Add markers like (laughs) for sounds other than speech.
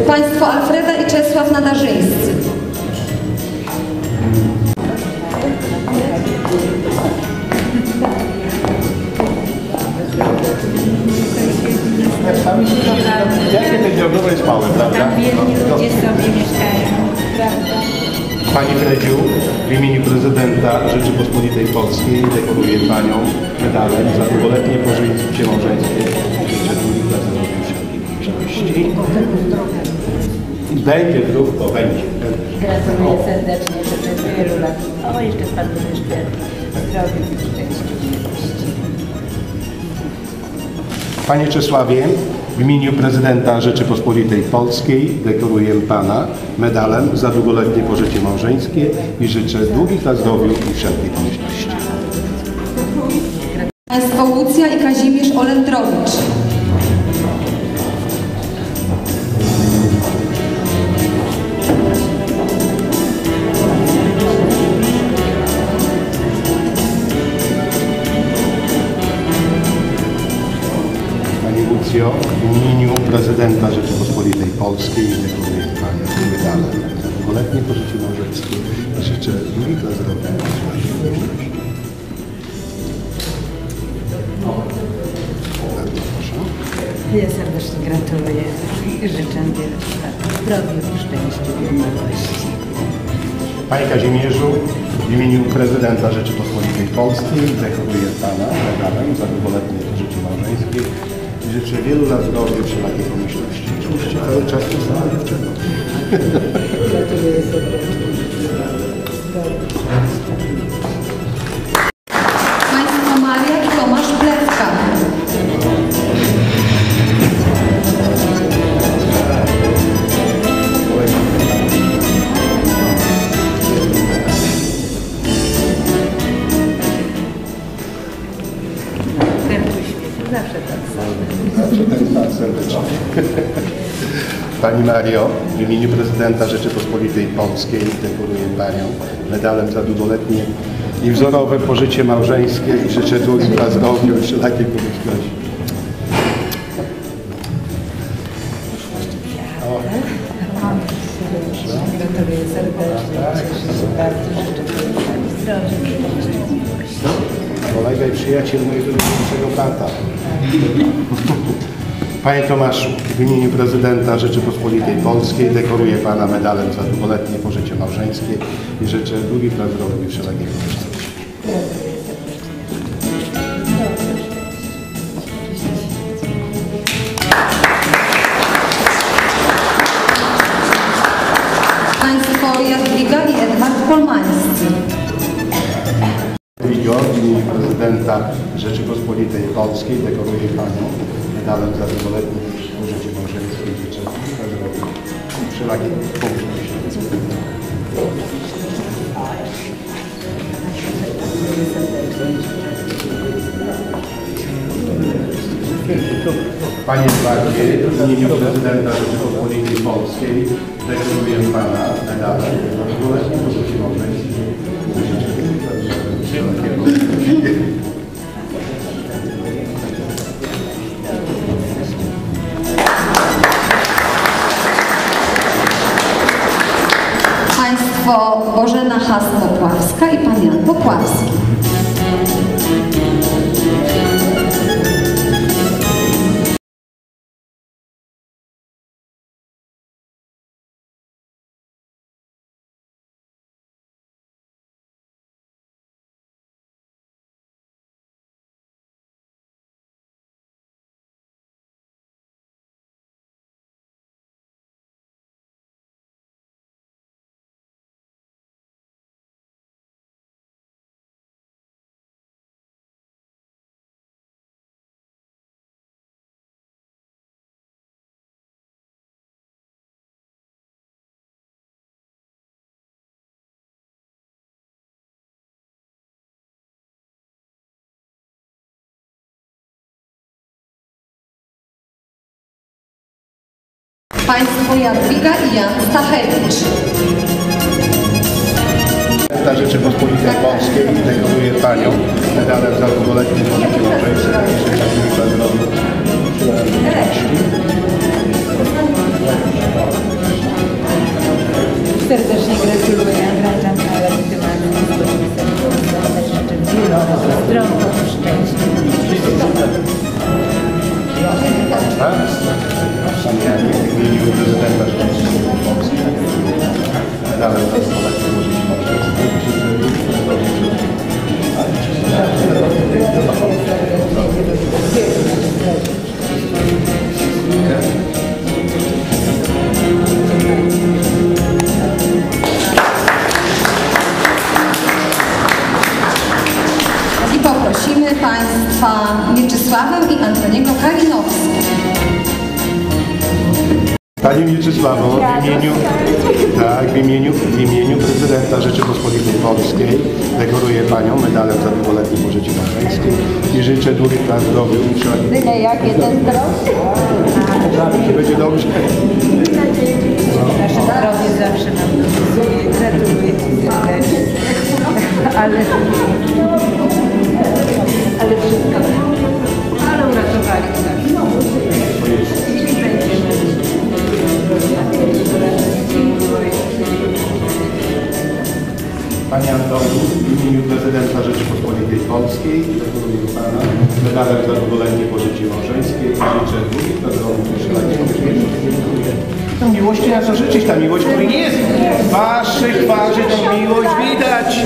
Państwo Alfreda i Czesław Nadarzyńscy. Jakie te dziobowe spały, prawda? Tam biedni ludzie sobie mieszkają, prawda? Pani Fredziu, w imieniu prezydenta Rzeczypospolitej Polskiej dekoruję Panią medalem za długoletnie pożycie małżeńskie. I Będzie to będzie. Gratuluję serdecznie, życzę wielu lat. O, jeszcze Panu jeszcze zdrowia i szczęścia. Panie Czesławie, w imieniu prezydenta Rzeczypospolitej Polskiej dekoruję Pana medalem za długoletnie pożycie małżeńskie i życzę długich lat zdrowia i wszelkiej pomyślności. Państwo Łucja i Kazimierz Olendrowicz. Prezydenta Rzeczypospolitej Polskiej dekoruję Panią medalem za długoletnie pożycie małżeńskie i życzę lat zdrowia i proszę. Ja serdecznie gratuluję i życzę wielu zdrowia szczęścia i miłości. Panie Kazimierzu, w imieniu prezydenta Rzeczypospolitej Polskiej dekoruję Pana medalem za długoletnie życie małżeńskie życzę wielu lat zdrowia i wszelakiej pomyślności. Oczywiście cały czas tą samą dziewczyną. Gratuluję serdecznie. Serdecznie. (laughs) Pani Mario, w imieniu prezydenta Rzeczypospolitej Polskiej dekoruję Panią medalem za długoletnie i wzorowe pożycie małżeńskie i życzę długich lat zdrowia i wszelakiej pomyślności. Kolega i przyjaciel mojego największego brata. Panie Tomaszu, w imieniu prezydenta Rzeczypospolitej Polskiej dekoruję Pana medalem za długoletnie pożycie małżeńskie i życzę długich lat zdrowia i wszelakiej Ligo, w imieniu prezydenta Rzeczypospolitej Polskiej dekoruję Panią medalem za długoletnie pożycie małżeńskie i zdrowia i wszelakiej pomyślności. Panie Edwardzie, w imieniu prezydenta Rzeczypospolitej Polskiej deklaruję Pana medalem za długoletnie pożycie małżeńskie. Państwo Bożena Has-Popławska i Pan Jan Popławski. Państwo Jadwiga i Jan Stachewicz. Ta Rzeczypospolitej Polskiej dekoruje Panią medalem za długoletnie pożycie małżeństwa Serdecznie gratuluję. W małżeńskie. I poprosimy Państwa Mieczysławę i Antoniego Kalinowskich. Pani Mieczysławo, w imieniu, tak, w imieniu, w imieniu prezydenta Rzeczypospolitej Polskiej dekoruję Panią medalem za długoletnie pożycie małżeńskie i życzę długich lat zdrowiu i Tyle jak jeden zdrowy. i będzie dobrze. Nasze zdrowie zawsze nam. Gratuluję Ci serdecznie. Ale Antoni, w imieniu prezydenta Rzeczypospolitej Polskiej dekoruję Pana medalem za długoletnie pożycie małżeńskie i życzę długich i wszelkich To miłości na co życzyć, ta miłość, która jest w Waszych twarzy, tą miłość widać.